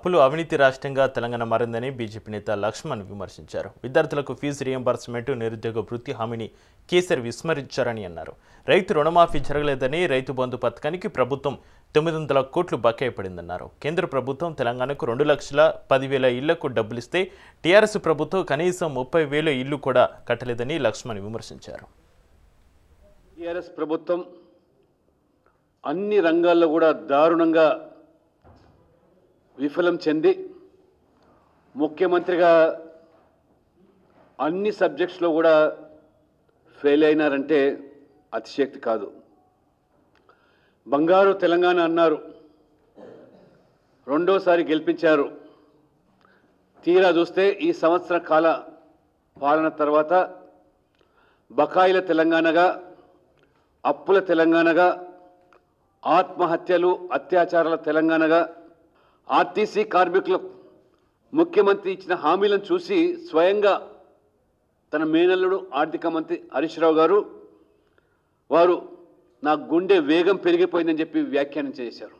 అప్పులు అవినీతి రాష్ట్రంగా తెలంగాణ మారిందని బీజేపీ నేత లక్ష్మణ్ విమర్శించారు. విద్యార్థులకు ఫీజు రియంబర్స్మెంట్ నిరుద్యోగ వృత్తి హామీని కేసీఆర్ విస్మరించారని అన్నారు. రైతు రుణమాఫీ జరగలేదని రైతు బంధు పథకానికి ప్రభుత్వం తొమ్మిది వందల కోట్లు బకాయి పడిందన్నారు. కేంద్ర ప్రభుత్వం తెలంగాణకు రెండు లక్షల పదివేల ఇళ్ళకు డబ్బులిస్తే టీఆర్ఎస్ ప్రభుత్వం కనీసం ముప్పై వేల ఇళ్ళు కూడా కట్టలేదని లక్ష్మణ్ విమర్శించారు. టీఆర్ఎస్ ప్రభుత్వం అన్ని రంగాల్లో కూడా దారుణంగా విఫలం చెంది ముఖ్యమంత్రిగా అన్ని సబ్జెక్ట్స్లో కూడా ఫెయిల్ అయినారంటే అతిశక్తి కాదు. బంగారు తెలంగాణ అన్నారు. రెండోసారి గెలిపించారు. తీరా చూస్తే ఈ సంవత్సర కాల పాలన తర్వాత బకాయిల తెలంగాణగా అప్పుల తెలంగాణగా ఆత్మహత్యలు అత్యాచారాల తెలంగాణగా ఆర్టీసీ కార్మికులకు ముఖ్యమంత్రి ఇచ్చిన హామీలను చూసి స్వయంగా తన మేనల్లుడు ఆర్థిక మంత్రి హరీష్ రావు గారు వారు నా గుండె వేగం పెరిగిపోయిందని చెప్పి వ్యాఖ్యానం చేశారు.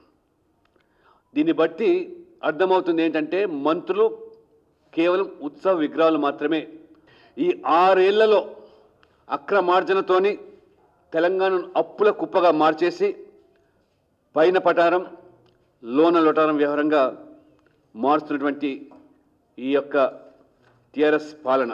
దీన్ని బట్టి అర్థమవుతుంది ఏంటంటే మంత్రులు కేవలం ఉత్సవ విగ్రహాలు మాత్రమే. ఈ ఆరేళ్ళలో అక్రమార్జనతోని తెలంగాణను అప్పుల కుప్పగా మార్చేసి పైన పటారం లోన లొటారం వ్యవహారంగా మారుస్తున్నటువంటి ఈ యొక్క టిఆర్ఎస్ పాలన.